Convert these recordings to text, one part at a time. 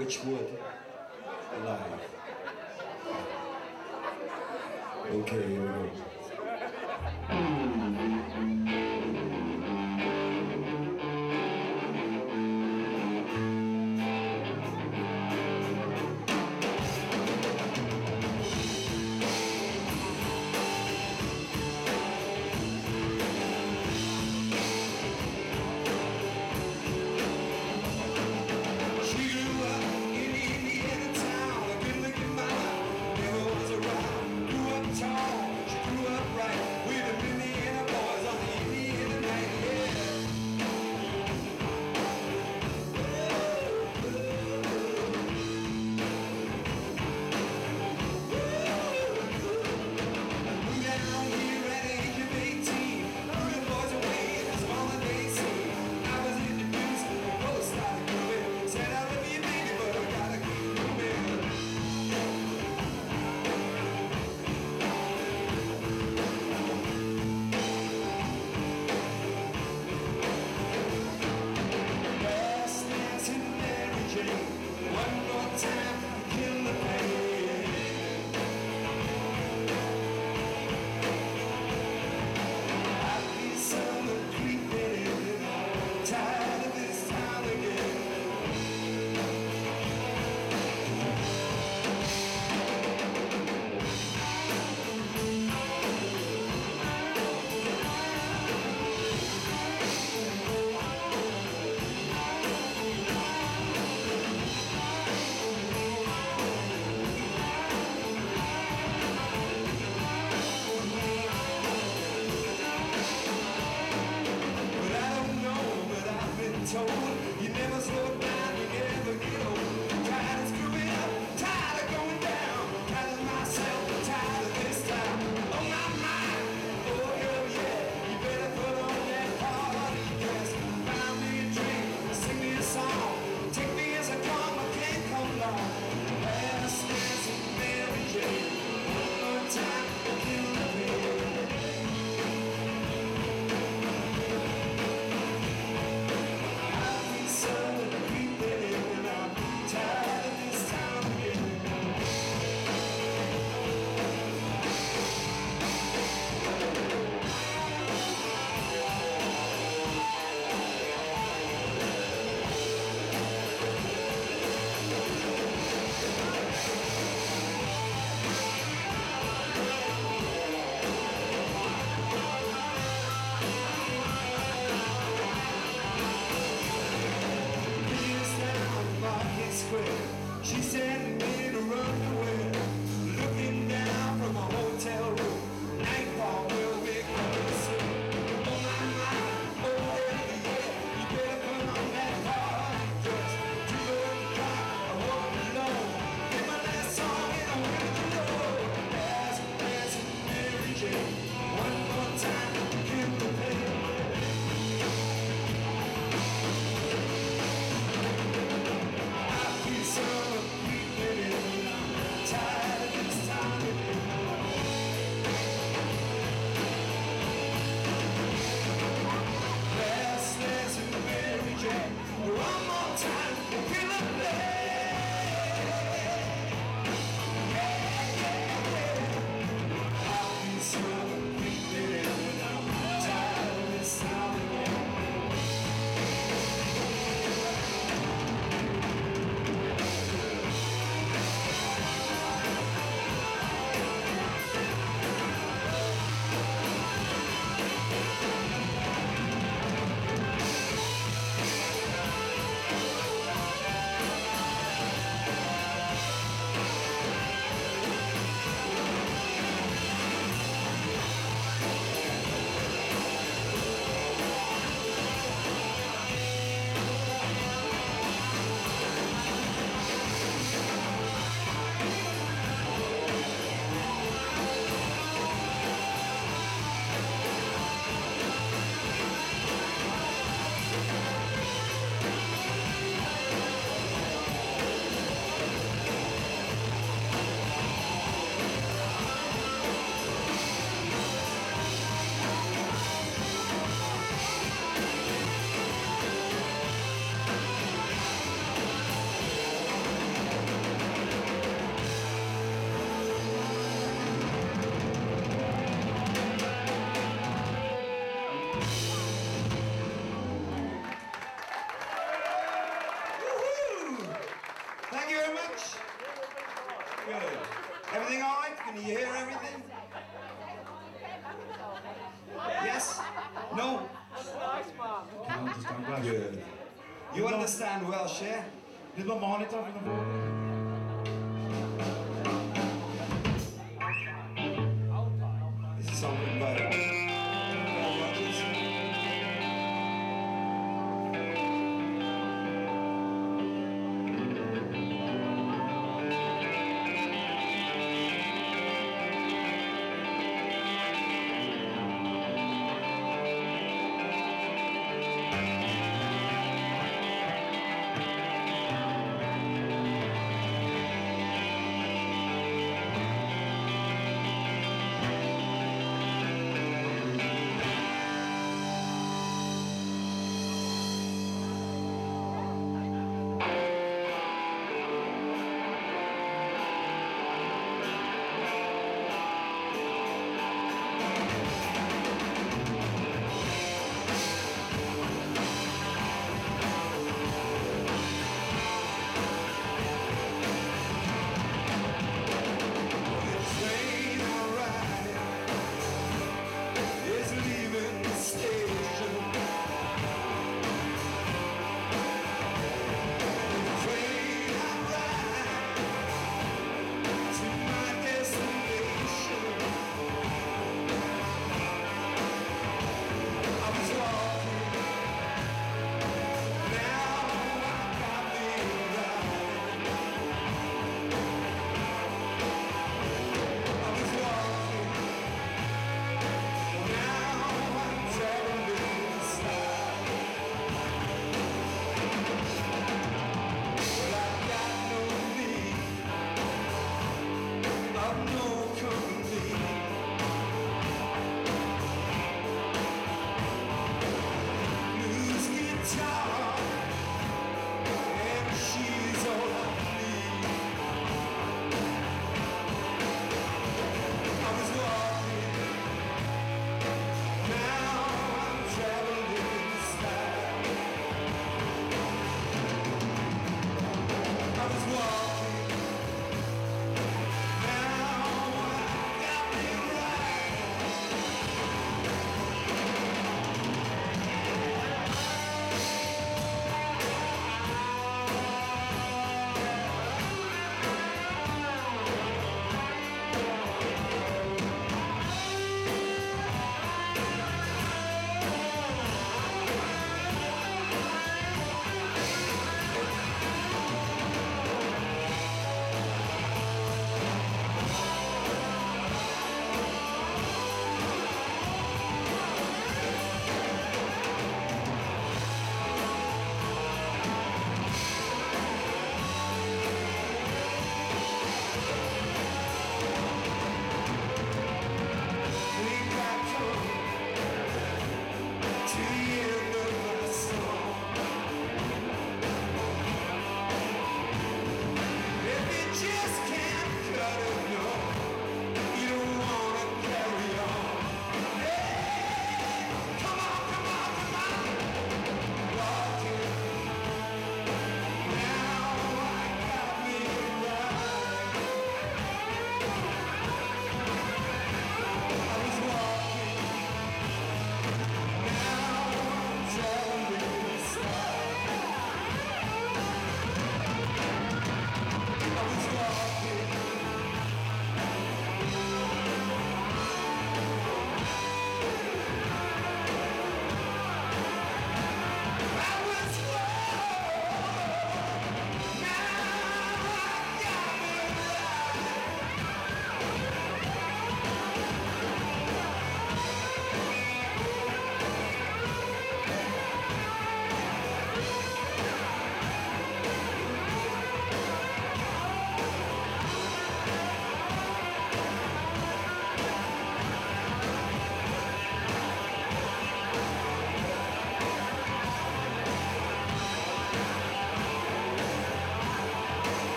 Witchwood, alive. Okay, here we go. skje. Bli normal i tankene våre.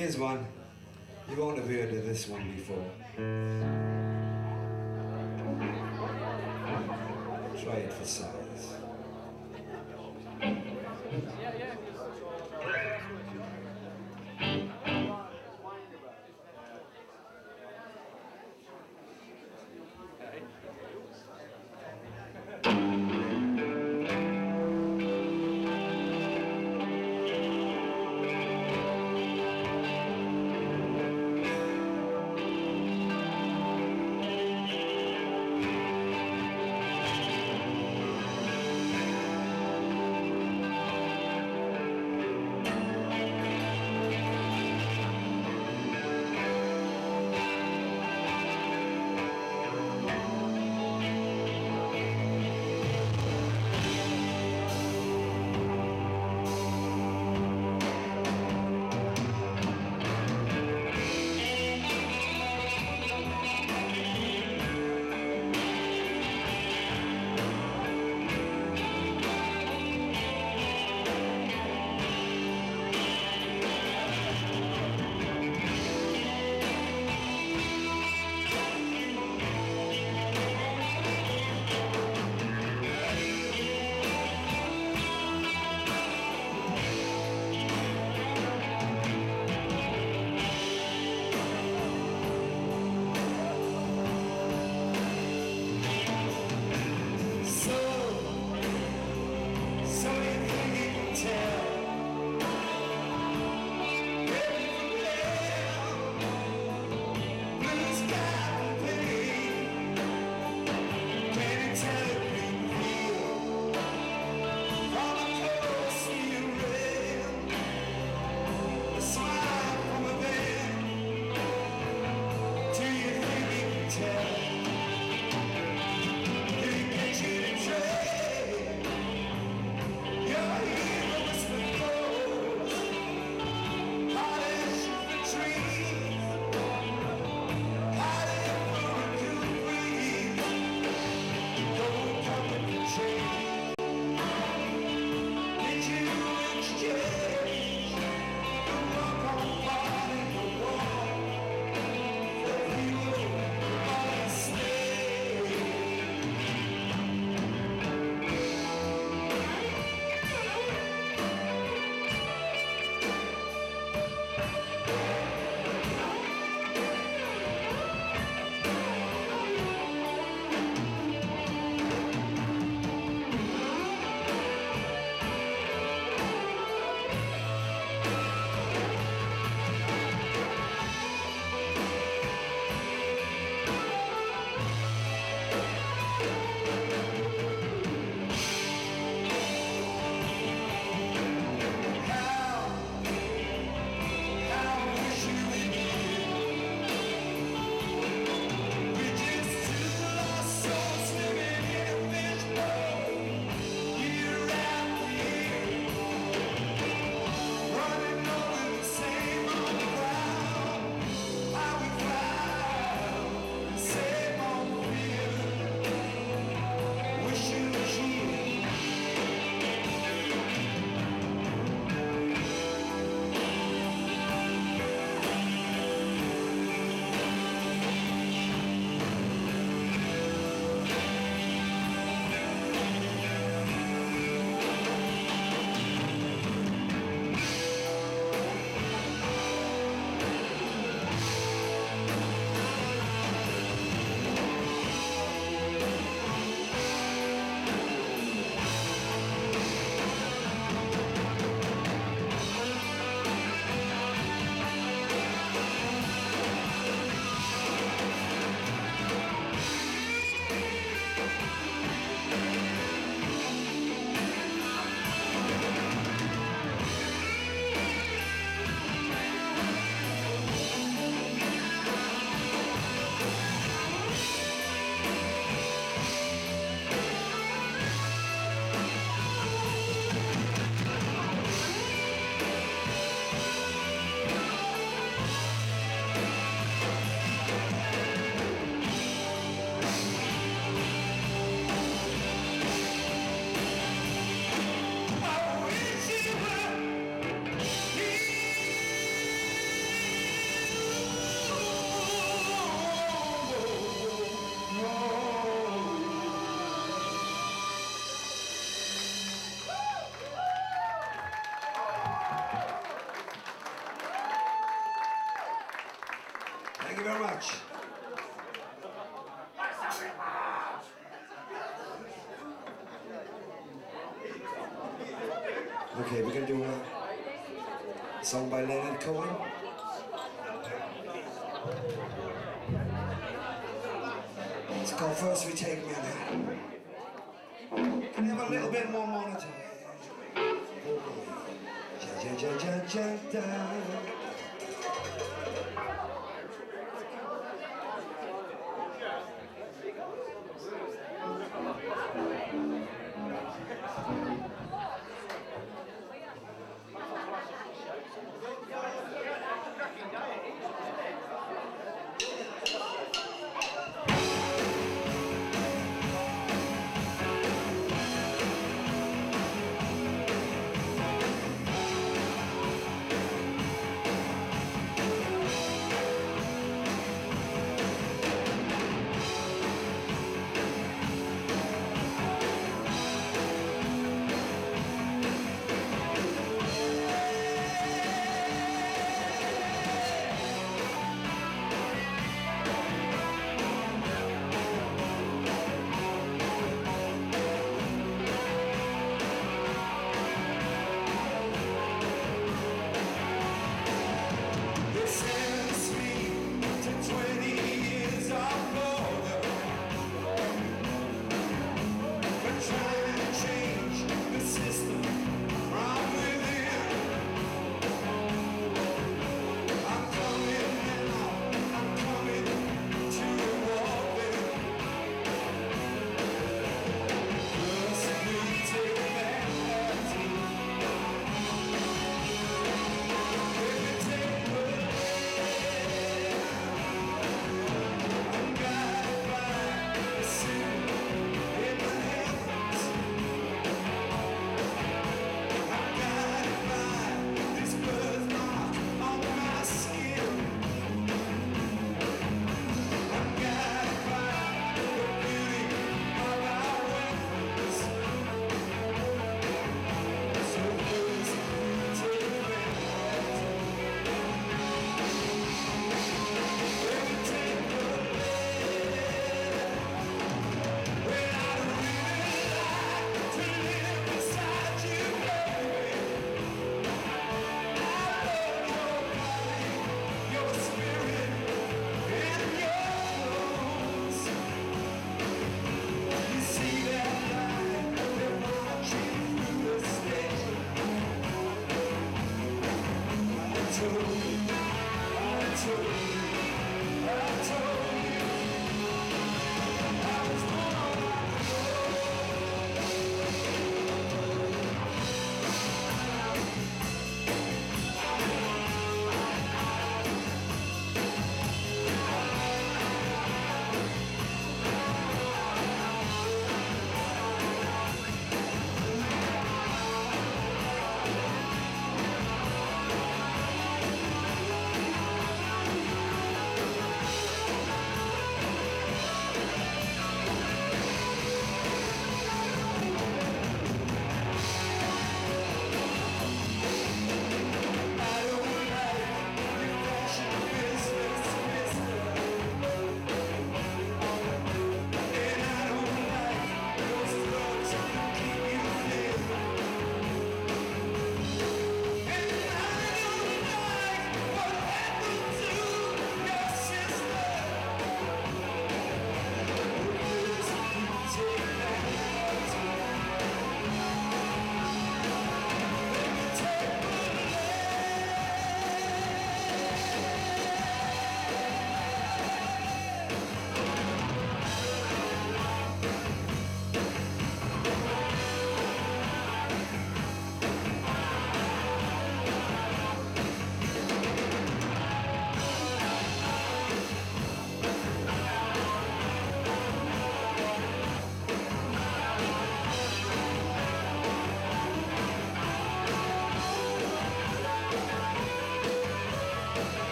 Here's one. You won't have heard of this one before. Okay, we're going to do a song by Leonard Cohen. It's called First We Take Manhattan. Can you have a little bit more monitor? Ja, ja, ja, ja, ja,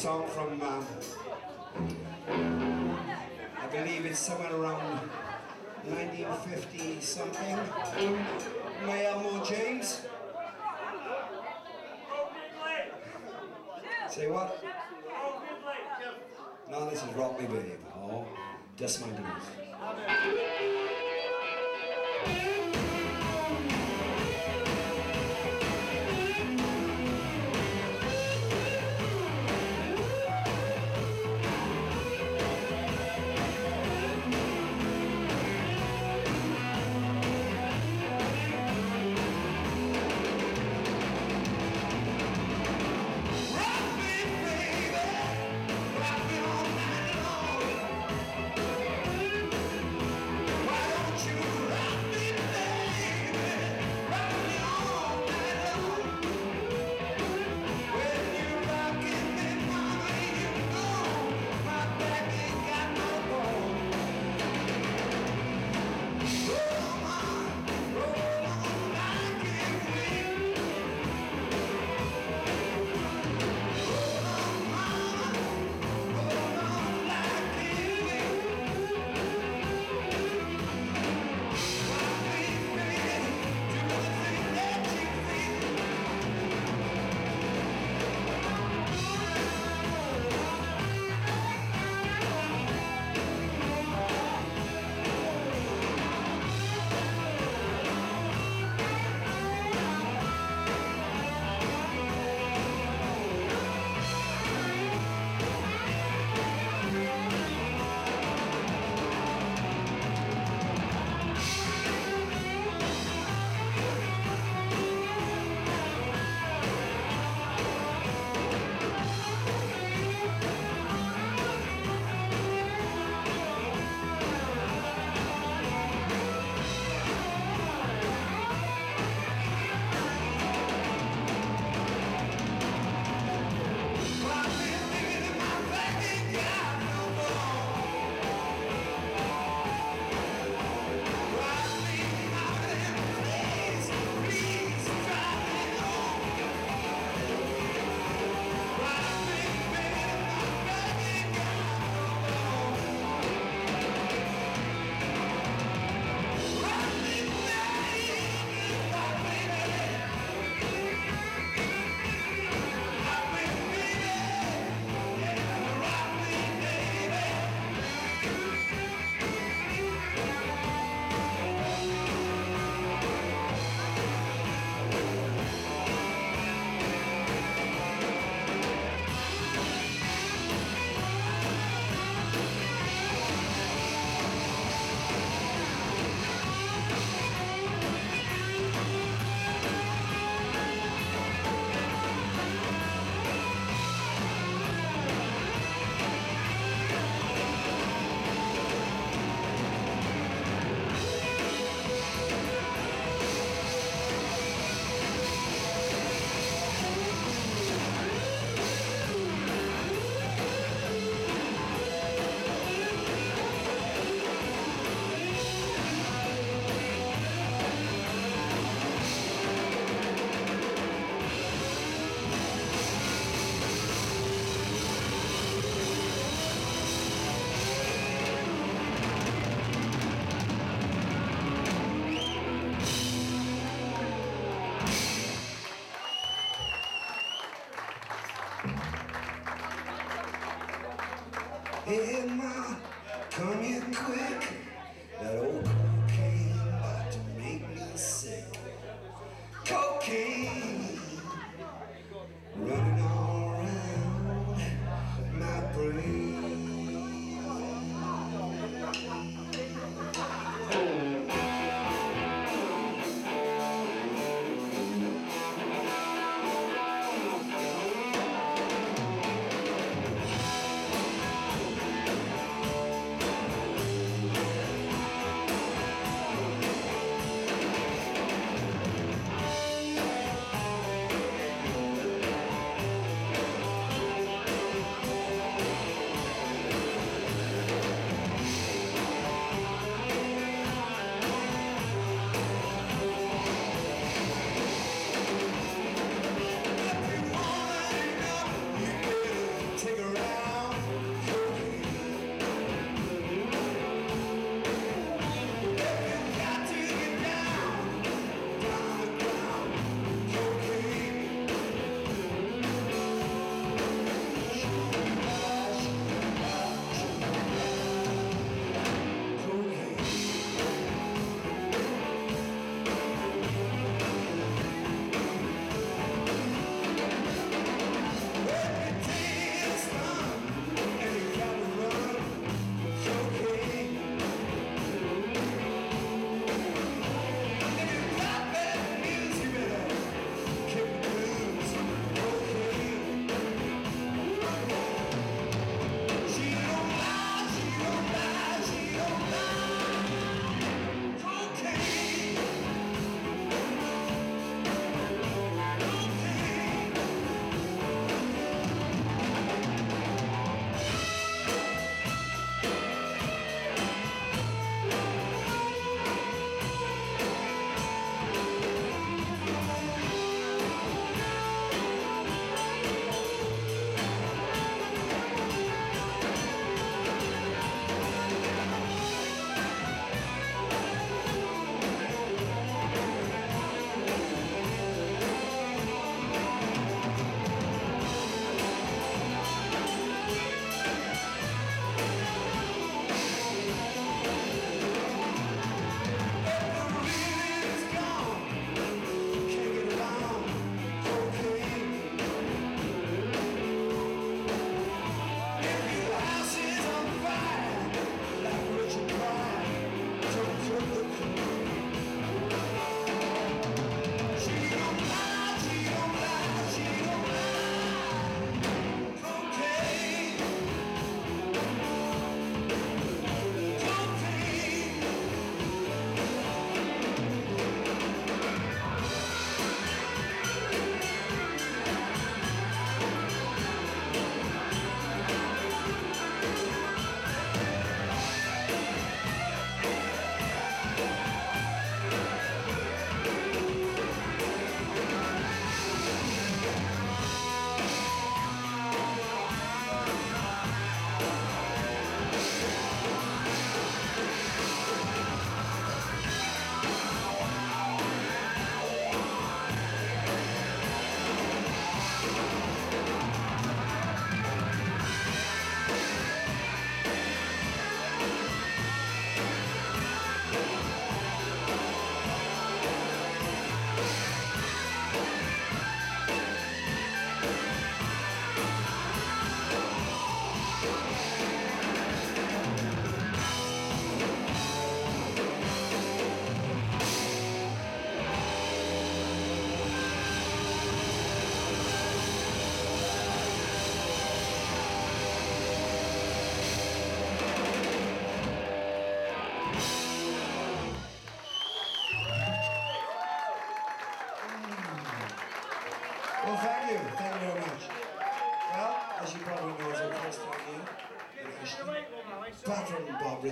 song from, um, I believe it's somewhere around 1950 something, by Elmore James. Say what? No, this is Rock Me Babe. Oh, that's my blues. Come here quick. That old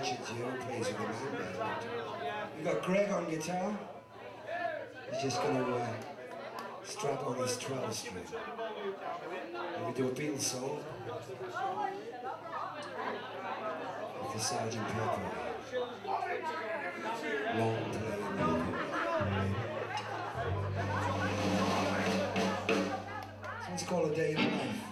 Richards here plays with the man band. We got Greg on guitar. He's just gonna uh, strap on his 12 string. And we do a Beatles song. With the Sergeant Pepper. Long play. It's called A Day in Life.